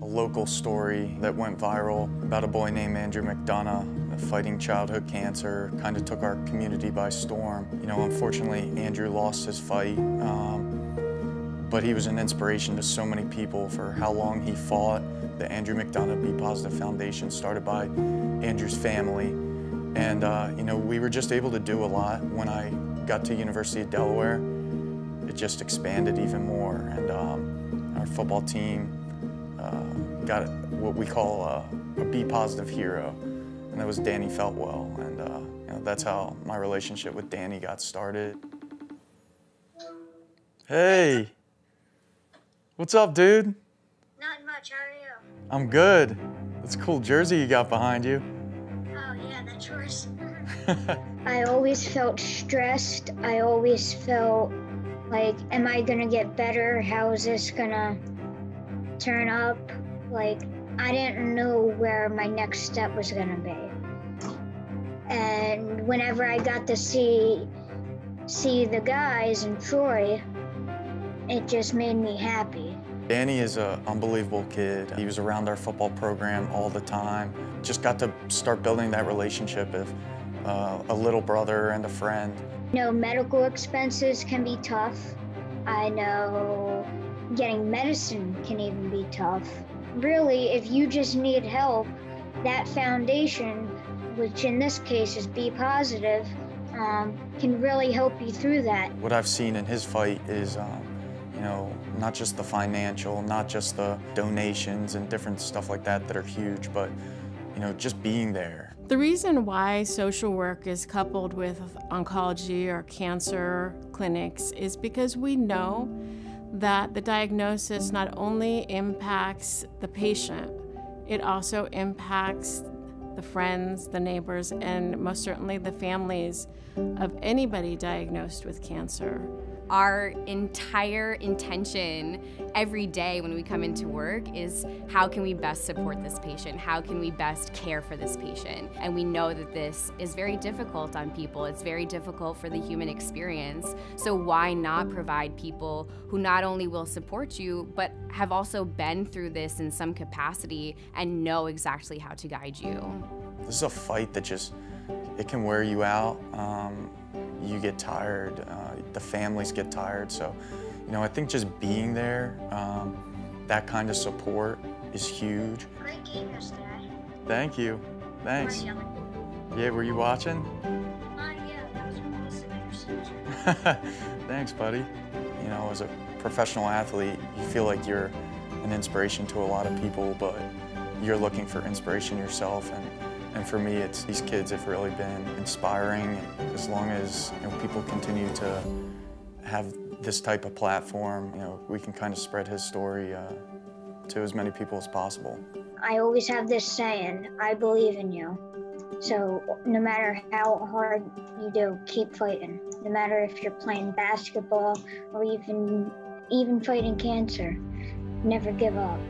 a local story that went viral about a boy named Andrew McDonough fighting childhood cancer, kind of took our community by storm. You know, unfortunately, Andrew lost his fight, um, but he was an inspiration to so many people for how long he fought. The Andrew McDonough Be Positive Foundation started by Andrew's family. And, uh, you know, we were just able to do a lot. When I got to University of Delaware, it just expanded even more. And um, our football team got what we call a, a Be Positive hero. And that was Danny Feltwell. And uh, you know, that's how my relationship with Danny got started. Hey, what's up, dude? Not much, how are you? I'm good. That's a cool jersey you got behind you. Oh yeah, that's yours. I always felt stressed. I always felt like, am I gonna get better? How is this gonna turn up? Like, I didn't know where my next step was gonna be. And whenever I got to see see the guys in Troy, it just made me happy. Danny is an unbelievable kid. He was around our football program all the time. Just got to start building that relationship of uh, a little brother and a friend. You know, medical expenses can be tough. I know getting medicine can even be tough. Really, if you just need help, that foundation, which in this case is Be Positive, um, can really help you through that. What I've seen in his fight is um, you know, not just the financial, not just the donations and different stuff like that that are huge, but, you know, just being there. The reason why social work is coupled with oncology or cancer clinics is because we know that the diagnosis not only impacts the patient, it also impacts the friends, the neighbors, and most certainly the families of anybody diagnosed with cancer our entire intention every day when we come into work is how can we best support this patient? How can we best care for this patient? And we know that this is very difficult on people. It's very difficult for the human experience. So why not provide people who not only will support you, but have also been through this in some capacity and know exactly how to guide you? This is a fight that just, it can wear you out. Um, you get tired, uh, the families get tired. So, you know, I think just being there, um, that kind of support is huge. Great game yesterday. Thank you. Thanks. Yeah, were you watching? Uh, yeah, that was Thanks, buddy. You know, as a professional athlete, you feel like you're an inspiration to a lot of people, but you're looking for inspiration yourself. and and for me, it's these kids have really been inspiring. As long as you know, people continue to have this type of platform, you know, we can kind of spread his story uh, to as many people as possible. I always have this saying, I believe in you. So no matter how hard you do, keep fighting. No matter if you're playing basketball or even even fighting cancer, never give up.